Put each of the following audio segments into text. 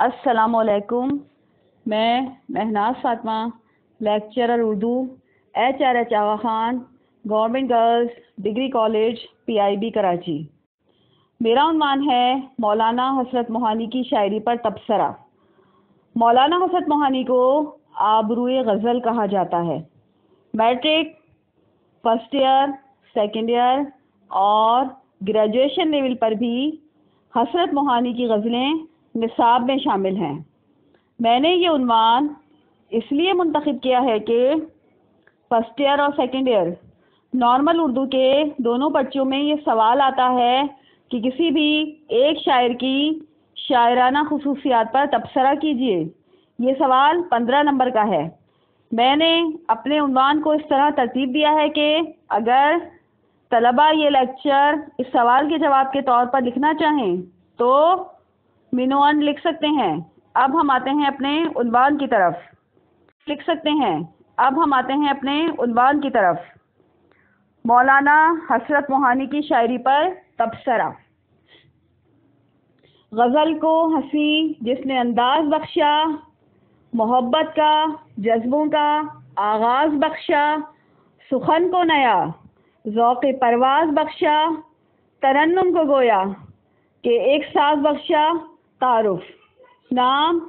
अस्सलाम वालेकुम मैं Mahnaz Fatima, lecturer Urdu H R H आवा Khan government girls, degree college, PIB Karachi. मेरा उन्वान है, मौलाना हसरत मोहानी की शायरी पर तबसरा। मौलाना हसरत मोहानी को आबरूए गज़ल कहा जाता है। Matric, first year, second year और ग्रेजुएशन लेवल पर भी हसरत मोहानी की गज़लें निसाब में शामिल हैं। मैंने ये उनवान इसलिए मुंतखब किया है कि फ़र्स्ट ईयर और सेकेंड ईयर नॉर्मल उर्दू के दोनों बच्चों में ये सवाल आता है कि किसी भी एक शायर की शायराना खसूसियात पर तबसरा कीजिए। ये सवाल पंद्रह नंबर का है। मैंने अपने उनवान को इस तरह तरतीब दिया है कि अगर तलबा ये लेक्चर इस सवाल के जवाब के तौर पर लिखना चाहें तो मिनोअन लिख सकते हैं। अब हम आते हैं अपने उनवान की तरफ़। लिख सकते हैं। अब हम आते हैं अपने उनवान की तरफ़। मौलाना हसरत मोहानी की शायरी पर तबसरा। गज़ल को हँसी जिसने अंदाज बख्शा, मोहब्बत का, जज्बों का आगाज़ बख्शा, सुखन को नया। ज़ौक़ परवाज़ बख्शा, तरन्नुम को गोया, के एक साज बख्शा, तारुफ। नाम,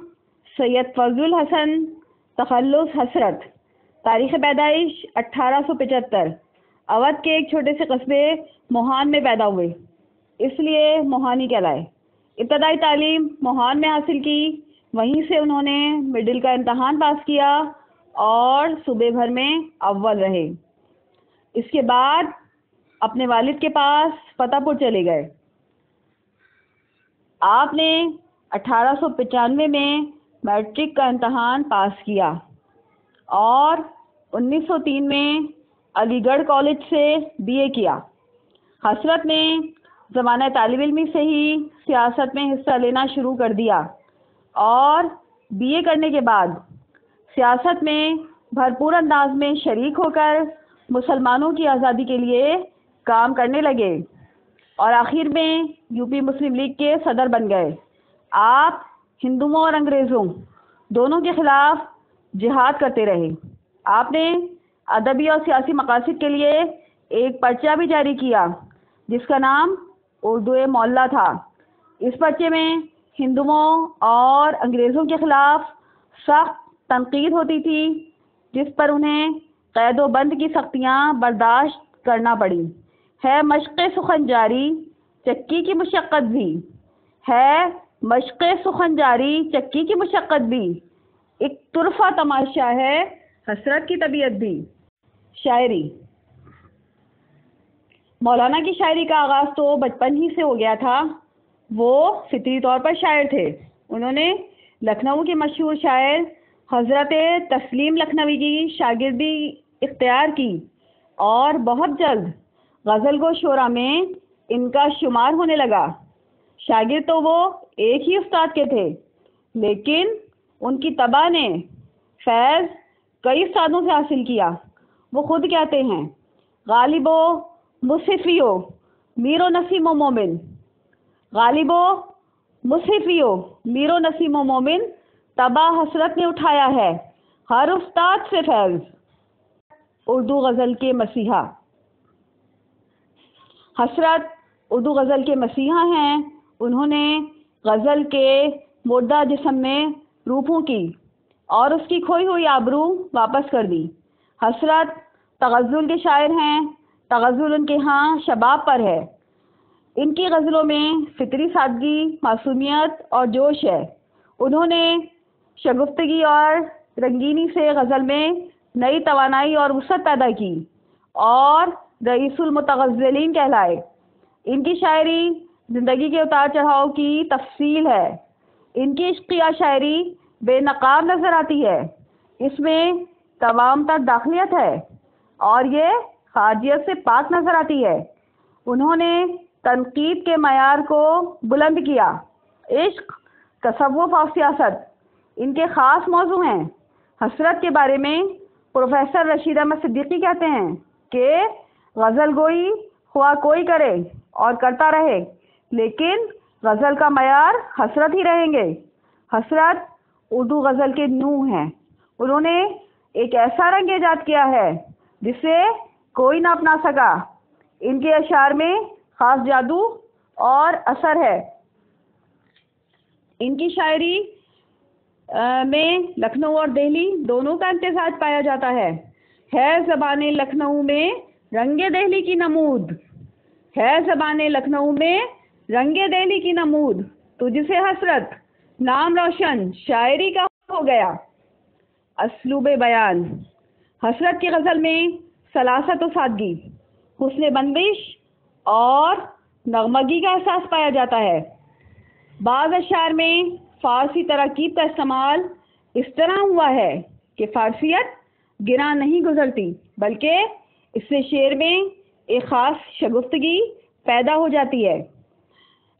सैयद फजल हसन, तखल्लुस हसरत। तारीख़ पैदाइश अट्ठारह सौ पचहत्तर। अवध के एक छोटे से कस्बे, मोहान में पैदा हुए। इसलिए मोहानी कहलाए। इब्तदाई तालीम मोहान में हासिल की। वहीं से उन्होंने मिडिल का इम्तहान पास किया और सुबह भर में अव्वल रहे। इसके बाद अपने वालिद के पास फतेहपुर चले गए। आपने अठारह में मैट्रिक का इम्तहान पास किया और 1903 में अलीगढ़ कॉलेज से बीए किया। हसरत ने ज़माना तालब इलमी से ही सियासत में हिस्सा लेना शुरू कर दिया और बीए करने के बाद सियासत में भरपूर अंदाज में शरीक होकर मुसलमानों की आज़ादी के लिए काम करने लगे और आखिर में यूपी मुस्लिम लीग के सदर बन गए। आप हिंदुओं और अंग्रेज़ों दोनों के ख़िलाफ़ जिहाद करते रहे। आपने अदबी और सियासी मकासद के लिए एक पर्चा भी जारी किया, जिसका नाम उर्दू मोल्ला था। इस पर्चे में हिंदुओं और अंग्रेज़ों के ख़िलाफ़ सख्त तनकीद होती थी, जिस पर उन्हें कैद बंद की सख्तियाँ बर्दाश्त करना पड़ी। है मशक़ सुखन जारी चक्की की मशक्क़त भी। है मशक़ सुखन जारी चक्की की मशक्क़त भी। एक तुरफा तमाशा है हसरत की तबीयत भी। शायरी। मौलाना की शायरी का आगाज़ तो बचपन ही से हो गया था। वो फितरी तौर पर शायर थे। उन्होंने लखनऊ के मशहूर शायर हज़रत तस्लीम लखनवी की शागिर्दी इख्तियार की और बहुत जल्द गज़ल गो शोरा में इनका शुमार होने लगा। शागिर तो वो एक ही उस्ताद के थे, लेकिन उनकी तबाह ने फैज़ कई उस्तादों से हासिल किया। वो खुद कहते हैं, गालिबो मुसिफियो मीरो नसीम मोमिन। गालिबो मुसफ़ियो मीरो नसीम मोमिन तबा हसरत ने उठाया है। हर उस्ताद से फैज़। उर्दू गज़ल के मसीहा। हसरत उर्दू गज़ल के मसीहा हैं। उन्होंने गज़ल के मुर्दा जिसम में रूपों की और उसकी खोई हुई आबरू वापस कर दी। हसरत तगज़ुल के शायर हैं। तगज़ुल उनके यहाँ शबाब पर है। इनकी गज़लों में फितरी, सादगी, मासूमियत और जोश है। उन्होंने शगुफ्तगी और रंगीनी से गज़ल में नई तोानाई और वसत पैदा की और रईसुलमतगज़लीन कहलाए। इनकी शायरी ज़िंदगी के उतार चढ़ाव की तफसील है। इनकी इश्किया शायरी बेनकाब नज़र आती है। इसमें तमाम तर दाखिलियत है और ये खाजियत से पाक नज़र आती है। उन्होंने तनकीद के मैार को बुलंद किया। इश्क तसवुफ़ और सियासत इनके ख़ास मौजू हैं। हसरत के बारे में प्रोफेसर रशीद अहमद सिद्दीकी कहते हैं कि गज़ल गोई हुआ कोई करे और करता रहे, लेकिन गज़ल का मैार हसरत ही रहेंगे। हसरत उर्दू गज़ल के नू हैं। उन्होंने एक ऐसा रंग ईजाद किया है जिसे कोई ना अपना सका। इनके अशार में ख़ास जादू और असर है। इनकी शायरी में लखनऊ और दिल्ली दोनों का इम्तजाज पाया जाता है। है ज़बान लखनऊ में रंगे दिल्ली की नमूद। है ज़बान लखनऊ में रंगे दिल्ली की नमूद। तुझसे हसरत, नाम रोशन, शायरी का हो गया। असलूब बयान। हसरत की गज़ल में सलासत व सादगी, हुसन बंदिश और नगमगी का एहसास पाया जाता है। बाज़ अशार में फ़ारसी तरकीब का इस्तेमाल इस तरह हुआ है कि फ़ारसियत गिरा नहीं गुजरती, बल्कि इससे शेर में एक ख़ास शगुफ्तगी पैदा हो जाती है।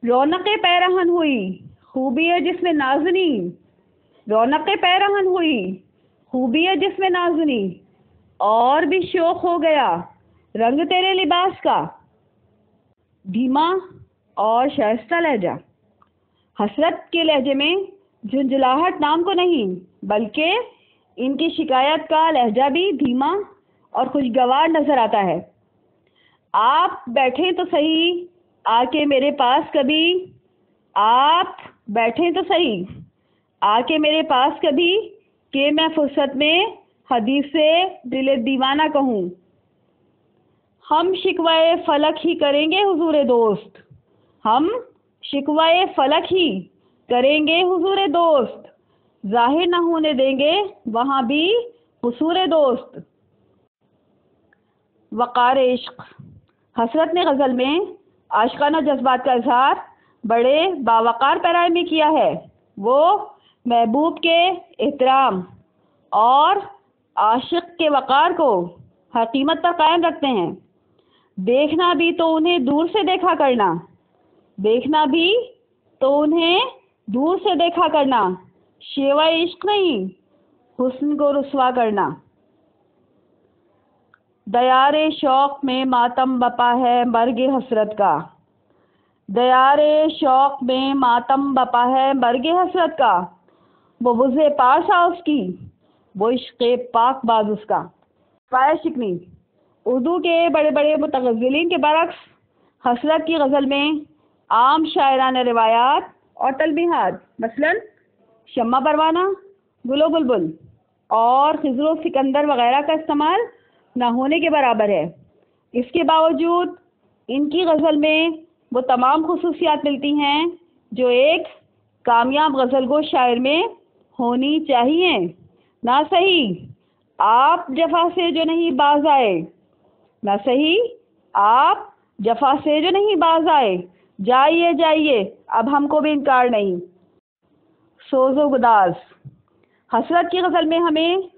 रौनक पैरहन हुई, खूबी है जिसमें नाजनी। रौनक पैरहन हुई, खूबी है जिसमें नाजनी। और भी शौक हो गया, रंग तेरे लिबास का। धीमा और शाइस्ता लहजा। हसरत के लहजे में झुंझुलाहट नाम को नहीं, बल्कि इनकी शिकायत का लहजा भी धीमा और खुशगवार नज़र आता है। आप बैठे तो सही, आके मेरे पास कभी। आप बैठे तो सही, आके मेरे पास कभी, कि मैं फुर्सत में हदीस से दिल दीवाना कहूँ। हम शिकवाए फलक ही करेंगे हुजूर दोस्त हम शिकवाए फलक ही, करेंगे हुजूर दोस्त। ज़ाहिर न होने देंगे, वहाँ भी हसूर दोस्त। वक़ार इश्क। हसरत ने गज़ल में आशकाना जज्बात का इजहार बड़े बावकार पैराए में किया है। वो महबूब के एहतराम और आशिक के वक़ार को हकीमत पर कायम रखते हैं। देखना भी तो उन्हें दूर से देखा करना। देखना भी तो उन्हें दूर से देखा करना। शेवा इश्क नहीं, हुस्न को रुसवा करना। दयारे शौक में मातम बपा है मर्ग हसरत का। दयारे शौक में मातम बपा है मर्ग हसरत का। वो बुझे पासा उसकी, वो इश्क पाक बाज उसका। पाया शिकनी उर्दू के बड़े बड़े मुतगज़लिन के बरक्स, हसरत की गज़ल में आम शायराना रिवायात। और तलबीहात। मसलन? शम्मा परवाना गुलो बुलबुल। और खिजरो सिकंदर वगैरह का इस्तेमाल ना होने के बराबर है। इसके बावजूद इनकी गज़ल में वो तमाम खसूसियात मिलती हैं जो एक कामयाब गज़ल गो शायर में होनी चाहिए। ना सही आप जफा से जो नहीं बाज आए। ना सही आप जफा से जो नहीं बाज आए। जाइए जाइए। अब हमको भी इनकार नहीं। सोजो गुदास हसरत की गज़ल में हमें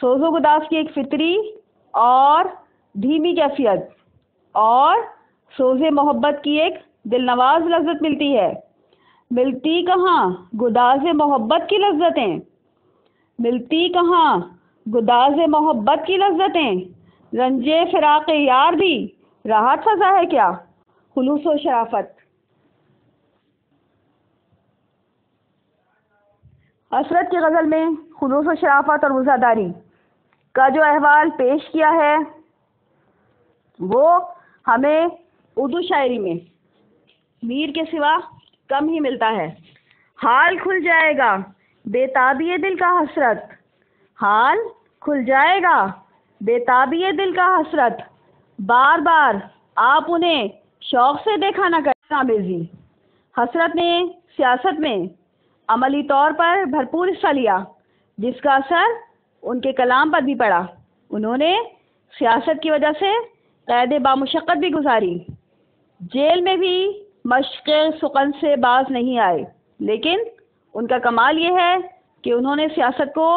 सोजो गुदास की एक फितरी और धीमी कैफियत और सोज़ मोहब्बत की एक दिलनवाज लज्जत मिलती है। मिलती कहाँ? गुदाज मोहब्बत की लज्जतें। मिलती कहाँ? गुदाज मोहब्बत की लज्जतें। रंजे फिराक यार भी। राहत फजा है क्या? खुलूस व शराफत। असरत की गज़ल में खुलूस शराफत और वज़ादारी का जो अहवाल पेश किया है, वो हमें उर्दू शायरी में मीर के सिवा कम ही मिलता है। हाल खुल जाएगा, बेताबी दिल का हसरत। हाल खुल जाएगा, बेताबी दिल का हसरत। बार बार आप उन्हें शौक से देखा ना करें आमेजी हसरत ने सियासत में अमली तौर पर भरपूर हिस्सा लिया, जिसका असर उनके कलाम पर भी पड़ा। उन्होंने सियासत की वजह से कैद बामुशक्क़त भी गुजारी। जेल में भी मशक़ सुकन से बाज नहीं आए, लेकिन उनका कमाल ये है कि उन्होंने सियासत को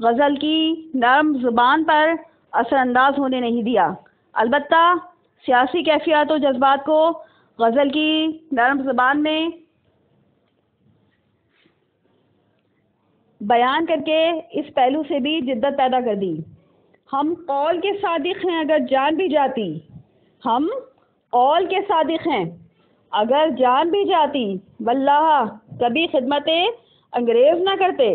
गज़ल की नरम ज़ुबान पर असरअंदाज होने नहीं दिया। अलबत् सियासी कैफियत और जज्बात को गज़ल की नरम ज़ुबान में बयान करके इस पहलू से भी जिद्दत पैदा कर दी। हम कौल के सादिक हैं अगर जान भी जाती। हम कौल के सादिक हैं। अगर जान भी जाती, वल्लाह, कभी खिदमत अंग्रेज़ ना करते।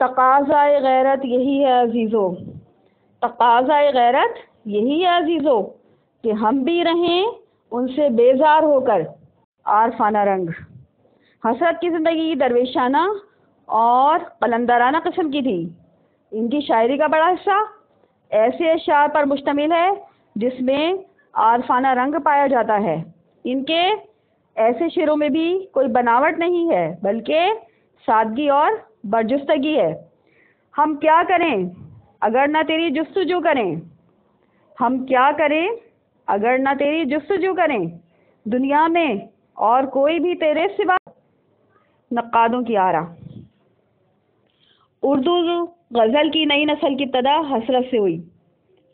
तकाज़ा गैरत यही है अजीज़ो। तकाज़ा गैरत यही है अजीज़ों कि हम भी रहें, उनसे बेजार होकर। आरफाना रंग। हसरत की ज़िंदगी, दरवेशाना और कलंदराना किस्म की थी। इनकी शायरी का बड़ा हिस्सा ऐसे अशार पर मुश्तमिल है जिसमें आरफाना रंग पाया जाता है। इनके ऐसे शेरों में भी कोई बनावट नहीं है, बल्कि सादगी और बरजुस्तगी है। हम क्या करें अगर ना तेरी जस्तजू करें? हम क्या करें अगर ना तेरी जस्तजू करें? दुनिया में और कोई भी तेरे सिवा नक्कादों की आरा। उर्दू गज़ल की नई नस्ल की तदा हसरत से हुई।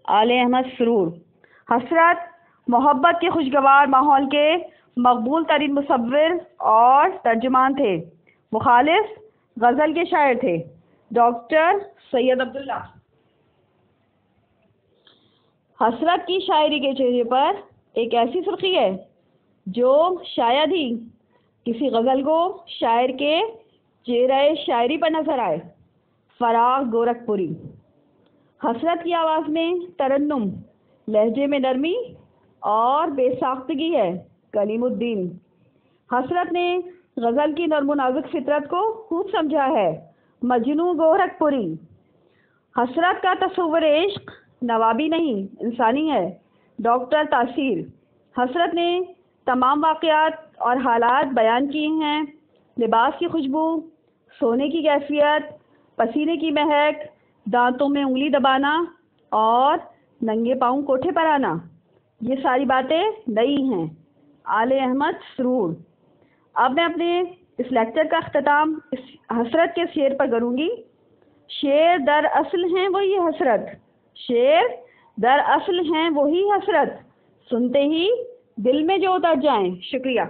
आल अहमद सरूर। हसरत, मोहब्बत के खुशगवार माहौल के मकबूल तरीन मुसवर और तर्जमान थे। मुखालिफ गज़ल के शायर थे। डॉक्टर सैयद अब्दुल्ला। हसरत की शायरी के चेहरे पर एक ऐसी सुर्खी है, जो शायद ही किसी गज़ल को शायर के चेहरे शायरी पर नज़र आए। फराग गोरखपुरी। हसरत की आवाज़ में तरन्नुम, लहजे में नरमी और बेसाख्तगी है कलीमुद्दीन। हसरत ने गज़ल की नरम नाजुक फितरत को खूब समझा है, मजनू गोरखपुरी। हसरत का तस्वर इश्क नवाबी नहीं, इंसानी है, डॉक्टर तासीर। हसरत ने तमाम वाक़ात और हालात बयान किए हैं, लिबास की खुशबू, सोने की कैफियत पसीने की महक, दांतों में उंगली दबाना और नंगे पाँव कोठे पर आना। ये सारी बातें नई हैं। आले अहमद सरूर। अब मैं अपने इस लेक्चर का अख्ताम इस हसरत के शेर पर करूँगी। शेर दर असल हैं वही हसरत। शेर दर असल हैं वही हसरत। सुनते ही दिल में जो उतर जाएँ। शुक्रिया।